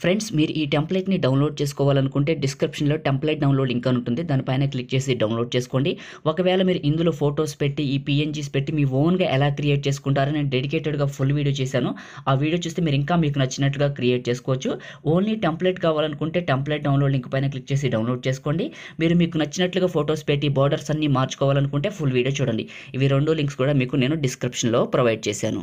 Friends మీరు ఈ టెంప్లెట్ని download చేసుకోవాలనుకుంటే డిస్క్రిప్షన్లో టెంప్లెట్ డౌన్లోడ్ లింక్ అని ఉంటుంది. దానిపైన క్లిక్ చేసి డౌన్లోడ్ చేసుకోండి. ఒకవేళ మీరు ఇందులో ఫొటోస్ పెట్టి ఈ పిఎన్జీస్ పెట్టి మీ ఓన్గా ఎలా క్రియేట్ చేసుకుంటారో నేను డెడికేటెడ్గా ఫుల్ వీడియో చేశాను. ఆ వీడియో చూస్తే మీరు ఇంకా మీకు నచ్చినట్లుగా క్రియేట్ చేసుకోవచ్చు. ఓన్లీ టెంప్లెట్ కావాలనుకుంటే టెంప్లెట్ డౌన్లోడ్ లింక్ పైన క్లిక్ చేసి డౌన్లోడ్ చేసుకోండి. మీరు మీకు నచ్చినట్లుగా ఫొటోస్ పెట్టి బార్డర్స్ అన్ని మార్చుకోవాలనుకుంటే ఫుల్ వీడియో చూడండి. ఇవి రెండు లింక్స్ కూడా మీకు నేను డిస్క్రిప్షన్లో ప్రొవైడ్ చేశాను.